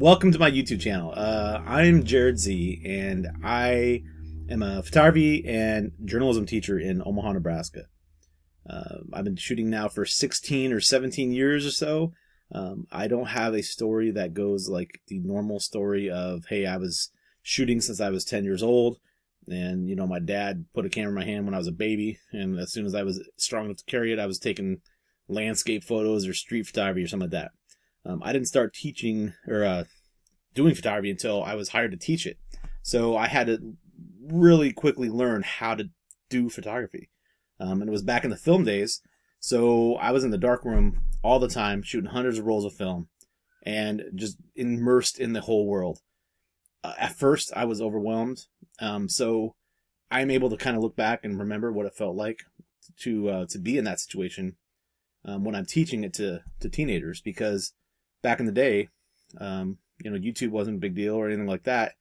welcome to my YouTube channel. Uh, I'm Jerred Z, and I am a photography and journalism teacher in Omaha, Nebraska. Uh, I've been shooting now for 16 or 17 years or so. Um, I don't have a story that goes like the normal story of, hey, I was shooting since I was 10 years old. And, you know, my dad put a camera in my hand when I was a baby. And as soon as I was strong enough to carry it, I was taking landscape photos or street photography or something like that. Um, I didn't start teaching or uh, doing photography until I was hired to teach it. So I had to really quickly learn how to do photography. Um, and it was back in the film days. So I was in the dark room all the time, shooting hundreds of rolls of film and just immersed in the whole world. Uh, at first, I was overwhelmed. Um, so I'm able to kind of look back and remember what it felt like to uh, to be in that situation um, when I'm teaching it to to teenagers because back in the day, um, you know, YouTube wasn't a big deal or anything like that.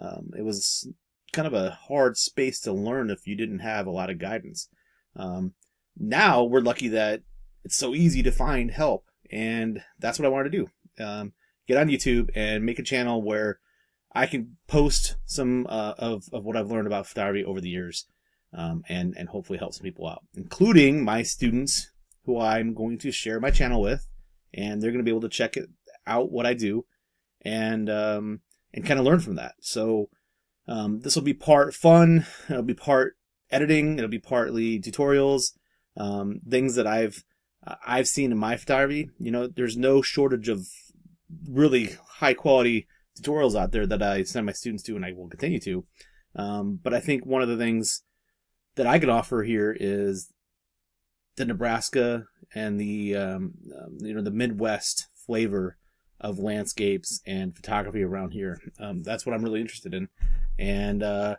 Um, it was kind of a hard space to learn if you didn't have a lot of guidance. Um, now we're lucky that it's so easy to find help, and that's what I wanted to do. Um, get on YouTube and make a channel where I can post some uh, of of what I've learned about photography over the years, um, and and hopefully help some people out, including my students who I'm going to share my channel with, and they're going to be able to check it out what I do, and um, and kind of learn from that. So um, this will be part fun. It'll be part editing. It'll be partly tutorials, um, things that I've I've seen in my photography. You know, there's no shortage of really high quality tutorials out there that I send my students to, and I will continue to. Um, but I think one of the things that I could offer here is the Nebraska and the um, um, you know the Midwest flavor of landscapes and photography around here. Um, that's what I'm really interested in, and uh,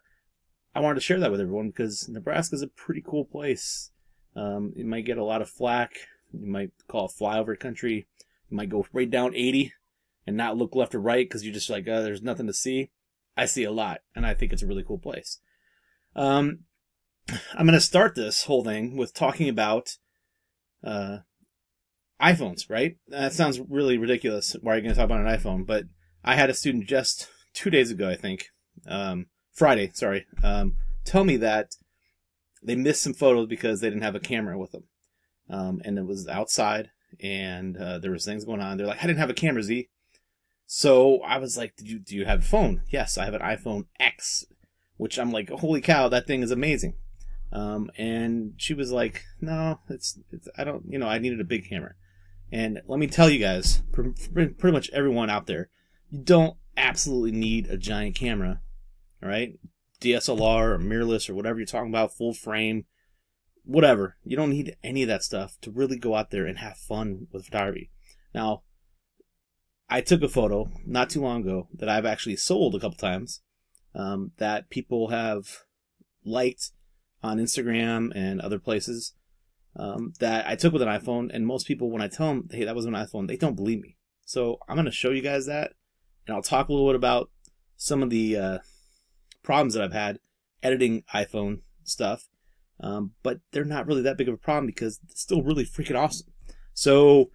I wanted to share that with everyone because Nebraska is a pretty cool place. Um, you might get a lot of flack. You might call it flyover country. You might go right down 80 and not look left or right because you're just like, oh, there's nothing to see. I see a lot, and I think it's a really cool place. Um, I'm going to start this whole thing with talking about uh, iPhones, right? That sounds really ridiculous. Why are you going to talk about an iPhone? But I had a student just two days ago, I think, um, Friday, sorry, um, tell me that they missed some photos because they didn't have a camera with them. Um, and it was outside and uh, there was things going on. They're like, I didn't have a camera, Z. So I was like, Did you do you have a phone? Yes, I have an iPhone X, which I'm like, holy cow, that thing is amazing. Um, and she was like, no, it's, it's, I don't, you know, I needed a big camera. And let me tell you guys, pretty much everyone out there, you don't absolutely need a giant camera, all right? DSLR or mirrorless or whatever you're talking about, full frame, whatever. You don't need any of that stuff to really go out there and have fun with photography. Now, I took a photo not too long ago that I've actually sold a couple times um, that people have liked on Instagram and other places um, that I took with an iPhone. And most people, when I tell them, hey, that was an iPhone, they don't believe me. So I'm going to show you guys that. And I'll talk a little bit about some of the uh, problems that I've had editing iPhone stuff. Um, but they're not really that big of a problem because it's still really freaking awesome. So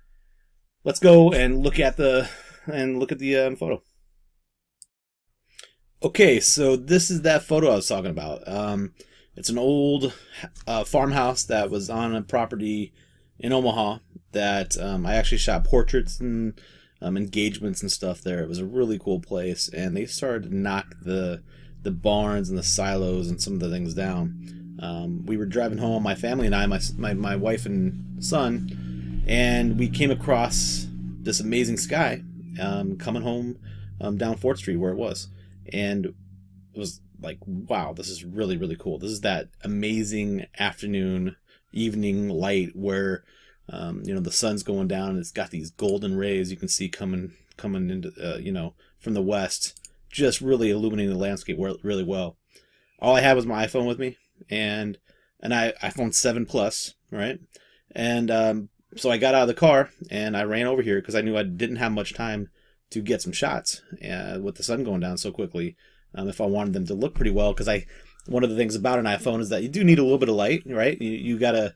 let's go and look at the and look at the um, photo. Okay, so this is that photo I was talking about. Um, it's an old uh, farmhouse that was on a property in Omaha that um, I actually shot portraits and um, engagements and stuff there. It was a really cool place, and they started to knock the the barns and the silos and some of the things down. Um, we were driving home, my family and I, my, my, my wife and son, and we came across this amazing sky um, coming home um, down Fort Street where it was, and it was like, wow, this is really, really cool. This is that amazing afternoon, evening light where, um, you know, the sun's going down it's got these golden rays you can see coming, coming into, uh, you know, from the west, just really illuminating the landscape really well. All I had was my iPhone with me and, and I, iPhone 7 Plus, right? And, um, so I got out of the car and I ran over here because I knew I didn't have much time to get some shots uh, with the sun going down so quickly um, if I wanted them to look pretty well. Because I, one of the things about an iPhone is that you do need a little bit of light, right? You, you gotta,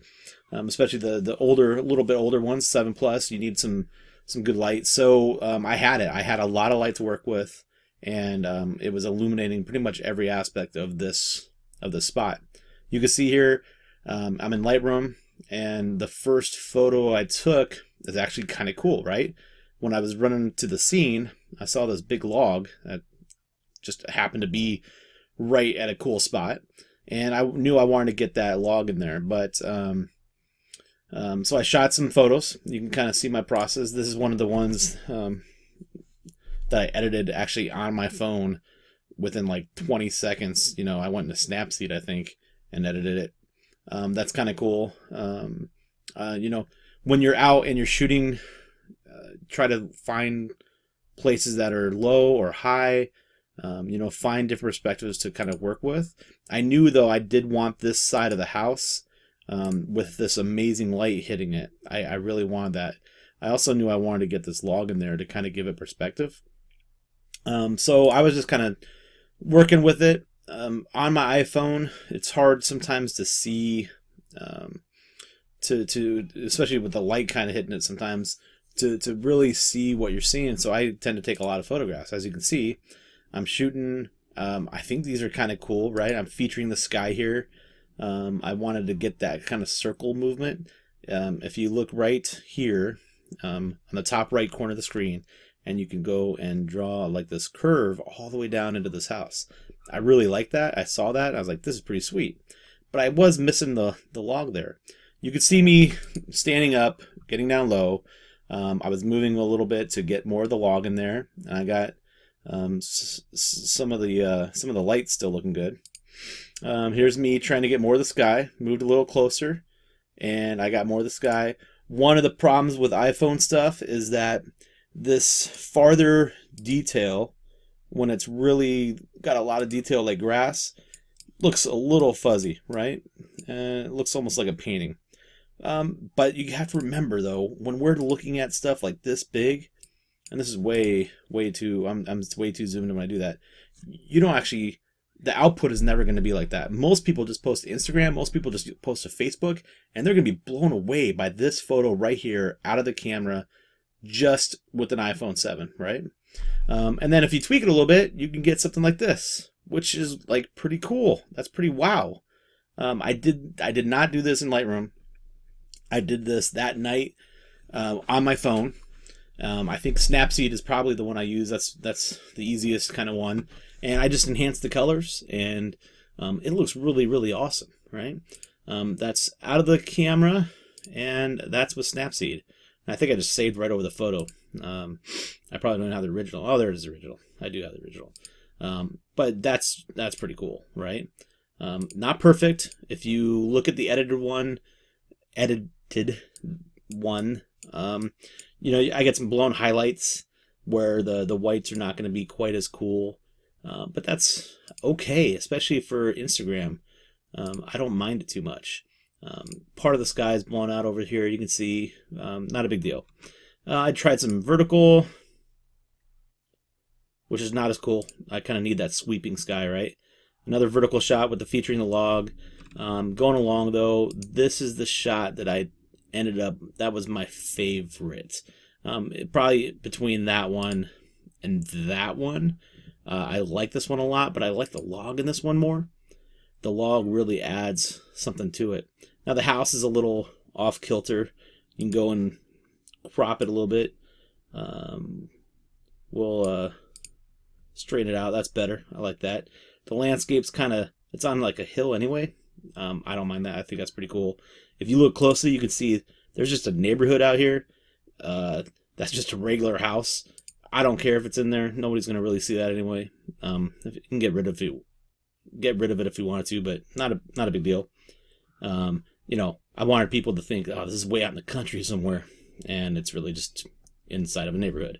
um, especially the the older, a little bit older ones, seven plus, you need some some good light. So um, I had it. I had a lot of light to work with, and um, it was illuminating pretty much every aspect of this of the spot. You can see here, um, I'm in Lightroom, and the first photo I took is actually kind of cool, right? When I was running to the scene, I saw this big log that just happened to be right at a cool spot, and I knew I wanted to get that log in there, but um, um, so I shot some photos. You can kind of see my process. This is one of the ones um, that I edited actually on my phone within like 20 seconds. You know, I went into Snapseed, I think, and edited it. Um, that's kind of cool. Um, uh, you know, when you're out and you're shooting, uh, try to find places that are low or high. Um, you know, find different perspectives to kind of work with. I knew though I did want this side of the house um, with this amazing light hitting it. I, I really wanted that. I also knew I wanted to get this log in there to kind of give it perspective. Um, so I was just kind of working with it um, on my iPhone. It's hard sometimes to see, um, to to especially with the light kind of hitting it sometimes to to really see what you're seeing. So I tend to take a lot of photographs. As you can see, I'm shooting. Um, I think these are kind of cool, right? I'm featuring the sky here. Um, I wanted to get that kind of circle movement. Um, if you look right here um, on the top right corner of the screen, and you can go and draw like this curve all the way down into this house. I really like that. I saw that. I was like, this is pretty sweet. But I was missing the, the log there. You could see me standing up, getting down low. Um, I was moving a little bit to get more of the log in there. And I got um, some of the uh, some of the lights still looking good. Um, here's me trying to get more of the sky. Moved a little closer, and I got more of the sky. One of the problems with iPhone stuff is that this farther detail, when it's really got a lot of detail like grass, looks a little fuzzy, right? Uh, it looks almost like a painting. Um, but you have to remember though, when we're looking at stuff like this big, and this is way, way too, I'm, I'm way too zoomed in when I do that. You don't actually, the output is never going to be like that. Most people just post to Instagram, most people just post to Facebook, and they're going to be blown away by this photo right here out of the camera just with an iPhone 7, right? Um, and then if you tweak it a little bit, you can get something like this, which is like pretty cool. That's pretty wow. Um, I did I did not do this in Lightroom. I did this that night uh, on my phone. Um, I think Snapseed is probably the one I use. That's that's the easiest kind of one, and I just enhanced the colors, and um, it looks really really awesome, right? Um, that's out of the camera, and that's with Snapseed. I think I just saved right over the photo. Um, I probably don't have the original. Oh, there it is the original. I do have the original. Um, but that's that's pretty cool, right? Um, not perfect. If you look at the edited one, edited one, um, you know, I get some blown highlights where the the whites are not going to be quite as cool. Uh, but that's okay, especially for Instagram. Um, I don't mind it too much. Um, part of the sky is blown out over here. You can see, um, not a big deal. Uh, I tried some vertical, which is not as cool. I kind of need that sweeping sky, right? Another vertical shot with the featuring the log. Um, going along though, this is the shot that I ended up. That was my favorite. Um, it, probably between that one and that one. Uh, I like this one a lot, but I like the log in this one more. The log really adds something to it. Now the house is a little off kilter. You can go and crop it a little bit. Um, we'll uh, straighten it out. That's better. I like that. The landscape's kind of, it's on like a hill anyway. Um, I don't mind that. I think that's pretty cool. If you look closely, you can see there's just a neighborhood out here. Uh, that's just a regular house. I don't care if it's in there. Nobody's gonna really see that anyway. Um, you can get rid of it, get rid of it if you wanted to, but not a not a big deal. Um, you know, I wanted people to think, oh, this is way out in the country somewhere, and it's really just inside of a neighborhood.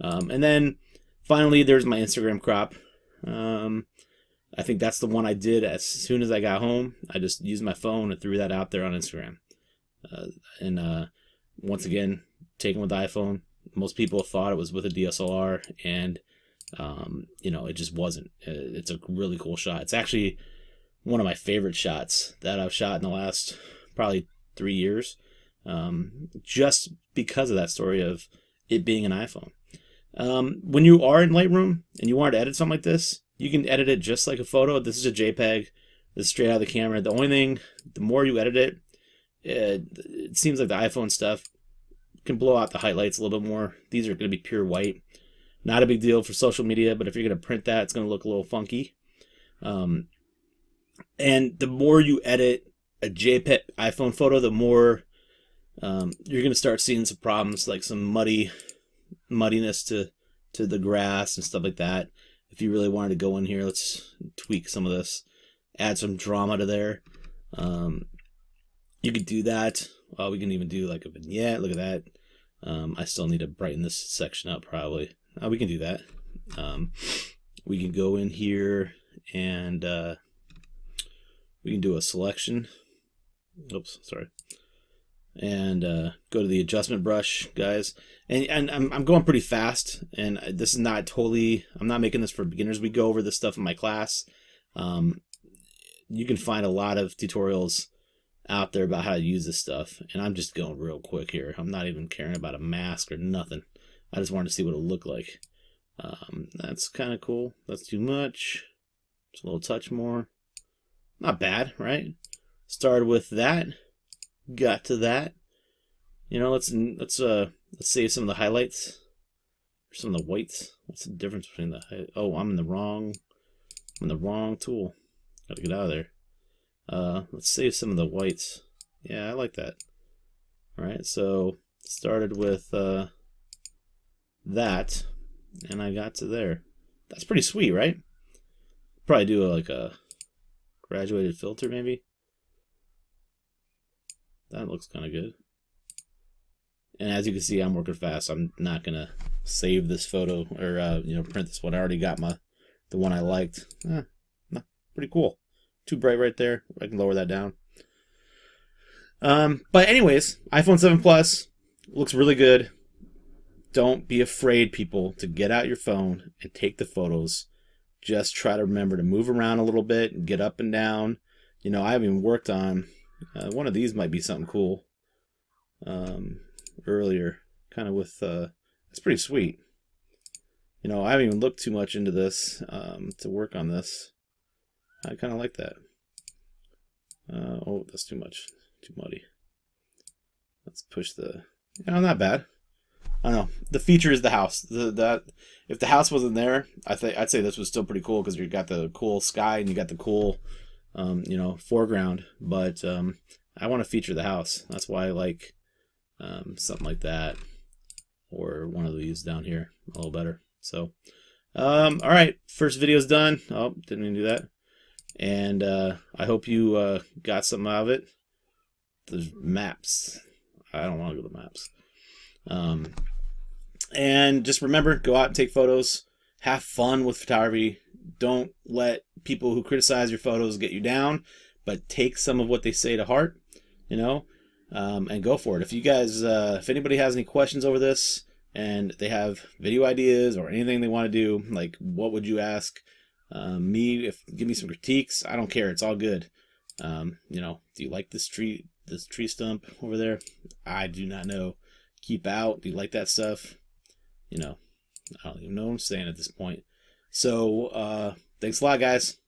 Um, and then finally, there's my Instagram crop. Um, I think that's the one I did as soon as I got home. I just used my phone and threw that out there on Instagram. Uh, and uh, once again, taken with iPhone. Most people thought it was with a DSLR, and um, you know, it just wasn't. It's a really cool shot. It's actually one of my favorite shots that I've shot in the last probably three years. Um, just because of that story of it being an iPhone. Um, when you are in Lightroom and you want to edit something like this, you can edit it just like a photo. This is a JPEG. This is straight out of the camera. The only thing, the more you edit it, it, it seems like the iPhone stuff can blow out the highlights a little bit more. These are going to be pure white. Not a big deal for social media, but if you're going to print that, it's going to look a little funky. Um, and the more you edit a JPEG iPhone photo, the more um, you're going to start seeing some problems, like some muddy muddiness to to the grass and stuff like that. If you really wanted to go in here, let's tweak some of this, add some drama to there. Um, you could do that. Well, we can even do like a vignette. Look at that. Um, I still need to brighten this section up probably. Uh, we can do that. Um, we can go in here and uh, we can do a selection. Oops, sorry. And uh, go to the adjustment brush, guys. And, and I'm, I'm going pretty fast, and this is not totally, I'm not making this for beginners. We go over this stuff in my class. Um, you can find a lot of tutorials out there about how to use this stuff, and I'm just going real quick here. I'm not even caring about a mask or nothing. I just wanted to see what it looked like. Um, that's kind of cool. That's too much. Just a little touch more. Not bad, right? Started with that. Got to that. You know, let's let's uh let's save some of the highlights. Some of the whites. What's the difference between the? Oh, I'm in the wrong. I'm in the wrong tool. Gotta get out of there. Uh, let's save some of the whites. Yeah, I like that. All right, so started with uh, that, and I got to there. That's pretty sweet, right? Probably do a, like a graduated filter, maybe. That looks kind of good. And as you can see, I'm working fast. I'm not gonna save this photo or uh, you know print this one. I already got my the one I liked. Eh, pretty cool. Too bright right there. I can lower that down. Um, but anyways, iPhone 7 Plus looks really good. Don't be afraid, people, to get out your phone and take the photos. Just try to remember to move around a little bit and get up and down. You know, I haven't even worked on uh, one of these. Might be something cool. Um, earlier, kind of with uh, it's pretty sweet. You know, I haven't even looked too much into this um, to work on this. I kind of like that. Uh, oh, that's too much. Too muddy. Let's push the... Know, not bad. I don't know. The feature is the house. The that if the house wasn't there, I think I'd say this was still pretty cool because you got the cool sky and you got the cool, um, you know, foreground. But um, I want to feature the house. That's why I like um, something like that or one of these down here a little better. So, um, all right, first video's done. Oh, didn't even do that and uh, I hope you uh, got some out of it. The maps. I don't want to go to maps. Um, and just remember, go out and take photos. Have fun with photography. Don't let people who criticize your photos get you down, but take some of what they say to heart, you know, um, and go for it. If you guys, uh, if anybody has any questions over this and they have video ideas or anything they want to do, like what would you ask? Um, me, if give me some critiques, I don't care. It's all good. Um, you know, do you like this tree, this tree stump over there? I do not know. Keep out. Do you like that stuff? You know, I don't even know what I'm saying at this point. So, uh, thanks a lot, guys.